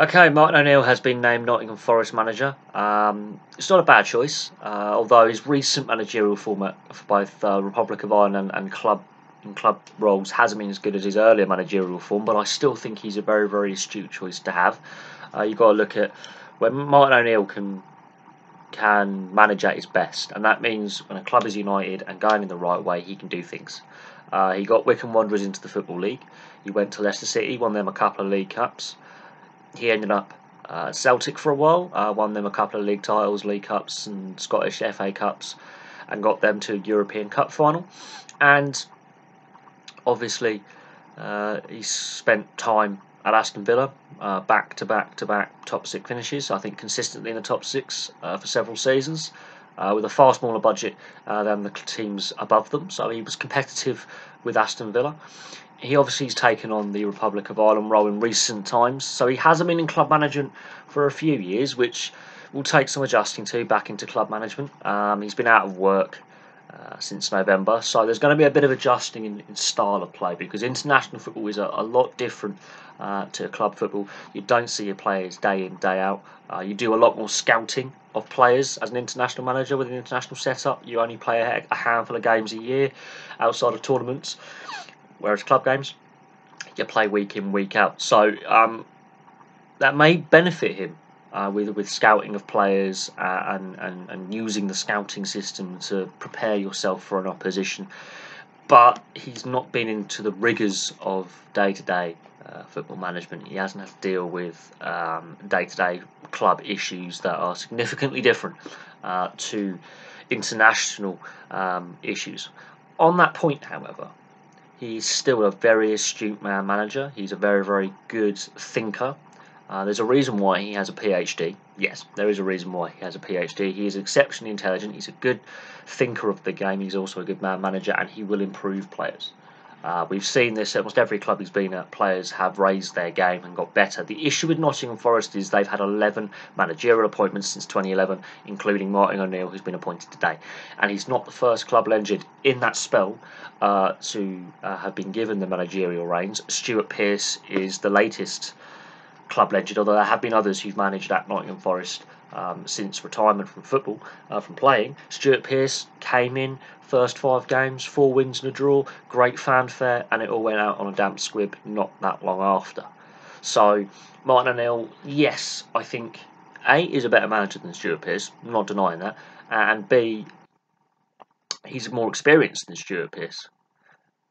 Okay, Martin O'Neill has been named Nottingham Forest manager. Um, it's not a bad choice, uh, although his recent managerial format for both uh, Republic of Ireland and, and club and club roles hasn't been as good as his earlier managerial form. But I still think he's a very, very astute choice to have. Uh, you've got to look at when Martin O'Neill can can manage at his best, and that means when a club is united and going in the right way, he can do things. Uh, he got Wycombe Wanderers into the Football League. He went to Leicester City, won them a couple of league cups he ended up uh, Celtic for a while, uh, won them a couple of league titles, league cups, and Scottish FA Cups, and got them to European Cup final. And obviously, uh, he spent time at Aston Villa, uh, back to back to back top six finishes. I think consistently in the top six uh, for several seasons. Uh, with a far smaller budget than the teams above them, so he was competitive with Aston Villa. He obviously has taken on the Republic of Ireland role in recent times, so he hasn't been in club management for a few years, which will take some adjusting to back into club management. Um, he's been out of work uh, since November, so there's going to be a bit of adjusting in, in style of play because international football is a, a lot different uh, to club football. You don't see your players day in, day out. Uh, you do a lot more scouting of players as an international manager with an international setup. You only play a, a handful of games a year outside of tournaments. Whereas club games, you play week in, week out. So um, that may benefit him uh, with with scouting of players uh, and, and and using the scouting system to prepare yourself for an opposition. But he's not been into the rigors of day to day football management. He hasn't had to deal with day to day club issues that are significantly different uh, to international um, issues. On that point, however, He's still a very astute man manager. He's a very, very good thinker. Uh, there's a reason why he has a PhD. Yes, there is a reason why he has a PhD. He is exceptionally intelligent. He's a good thinker of the game. He's also a good man manager, and he will improve players. Uh, we've seen this at almost every club he's been at. Players have raised their game and got better. The issue with Nottingham Forest is they've had 11 managerial appointments since 2011, including Martin O'Neill, who's been appointed today. And he's not the first club legend in that spell uh, to uh, have been given the managerial reins. Stuart Pearce is the latest club legend, although there have been others who've managed at Nottingham Forest um, since retirement from football, uh, from playing. Stuart Pearce came in, first five games, four wins and a draw, great fanfare, and it all went out on a damp squib not that long after. So, Martin O'Neill, yes, I think A, is a better manager than Stuart Pearce, not denying that, and B, he's more experienced than Stuart Pearce.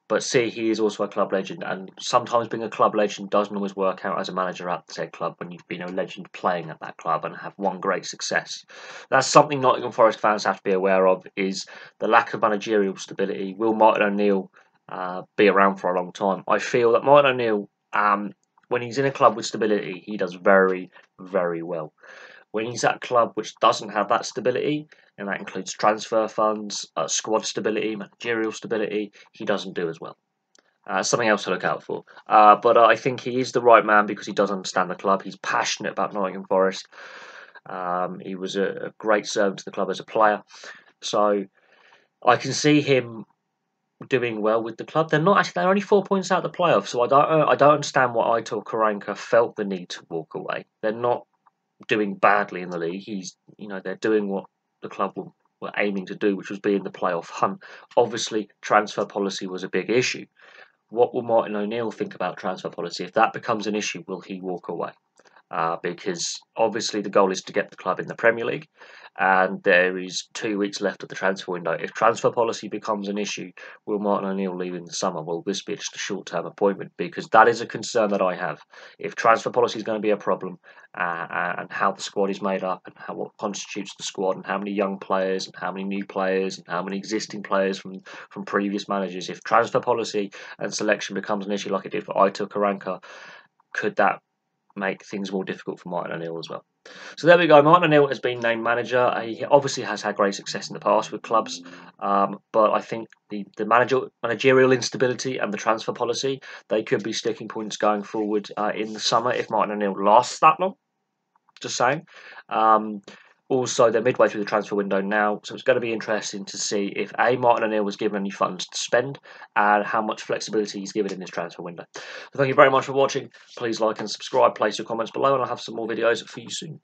But see, he is also a club legend, and sometimes being a club legend doesn't always work out as a manager at the said club when you've been a legend playing at that club and have won great success. That's something Nottingham Forest fans have to be aware of: is the lack of managerial stability. Will Martin O'Neill uh, be around for a long time? I feel that Martin O'Neill, um, when he's in a club with stability, he does very, very well. When he's at a club which doesn't have that stability, and that includes transfer funds, uh, squad stability, managerial stability, he doesn't do as well. Uh, something else to look out for. Uh, but I think he is the right man because he does understand the club. He's passionate about Nottingham Forest. Um, he was a, a, great servant to the club as a player. So I can see him doing well with the club. They're not actually they're only four points out of the playoffs, so I don't I don't understand why Aitor Karanka felt the need to walk away. They're not doing badly in the league. He's you know they're doing what the club were, were aiming to do, which was be in the playoff hunt. Obviously, transfer policy was a big issue. What will Martin O'Neill think about transfer policy? If that becomes an issue, will he walk away? Uh, because obviously the goal is to get the club in the Premier League and there is two weeks left of the transfer window. If transfer policy becomes an issue, will Martin O'Neill leave in the summer? Will this be just a short term appointment? Because that is a concern that I have. If transfer policy is going to be a problem, uh, and how the squad is made up, and how what constitutes the squad, and how many young players, and how many new players, and how many existing players from, from previous managers, if transfer policy and selection becomes an issue like it did for Aitor Karanka, could that make things more difficult for Martin O'Neill as well? So there we go. Martin O'Neill has been named manager. He obviously has had great success in the past with clubs, um, but I think the, the manager, managerial instability and the transfer policy they could be sticking points going forward uh, in the summer if Martin O'Neill lasts that long. Just saying. Um, Also, they're midway through the transfer window now, so it's going to be interesting to see if A. Martin O'Neill was given any funds to spend and how much flexibility he's given in this transfer window. So thank you very much for watching. Please like and subscribe, place your comments below, and I'll have some more videos for you soon.